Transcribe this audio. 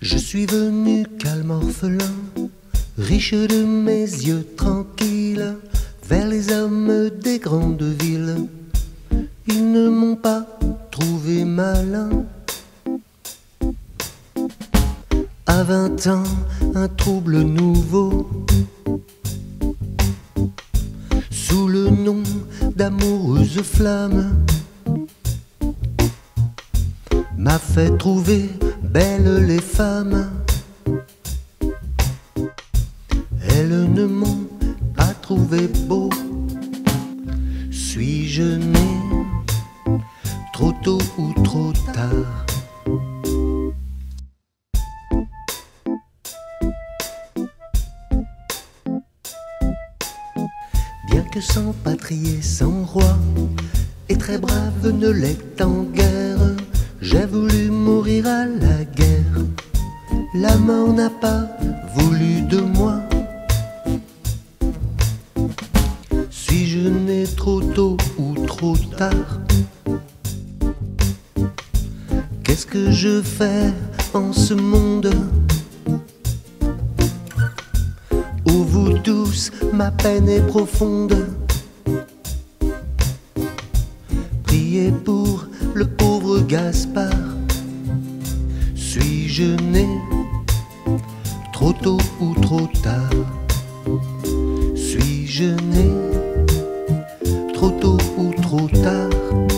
Je suis venu calme orphelin, riche de mes yeux tranquilles, vers les hommes des grandes villes. Ils ne m'ont pas trouvé malin. À vingt ans, un trouble nouveau. Sous le nom d'amoureuse flamme, m'a fait trouver belles les femmes. Elles ne m'ont pas trouvé beau. Suis-je né trop tôt ou trop tard? Bien que sans patrie sans roi, et très brave ne l'est en guerre, j'ai voulu mourir à la guerre. La mort n'a pas voulu de moi. Suis-je né trop tôt ou trop tard Qu'est-ce que je fais en ce monde? Où vous tous, ma peine est profonde. Gaspard. Suis-je né trop tôt ou trop tard? Suis-je né trop tôt ou trop tard?